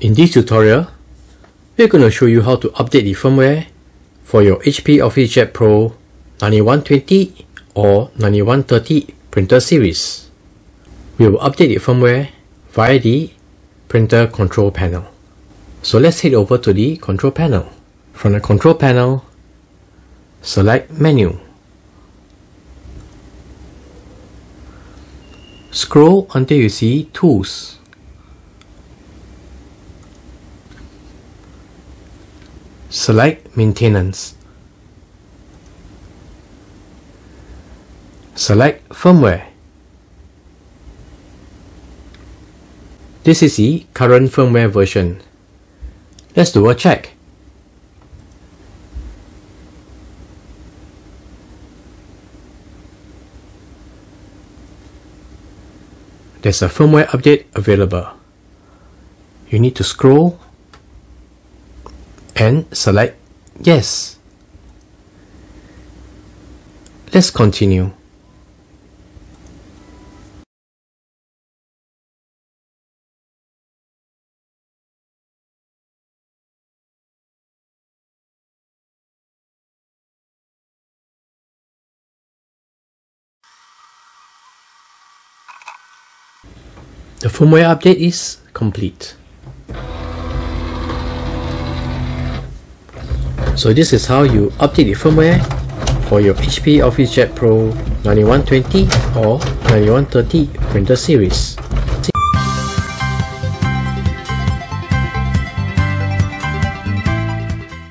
In this tutorial, we're going to show you how to update the firmware for your HP OfficeJet Pro 9120 or 9130 printer series. We will update the firmware via the printer control panel. So let's head over to the control panel. From the control panel, select menu. Scroll until you see tools. Select Maintenance. Select Firmware. This is the current firmware version. Let's do a check. There's a firmware update available. You need to scroll and select Yes. Let's continue. The firmware update is complete. So this is how you update the firmware for your HP OfficeJet Pro 9120 or 9130 printer series.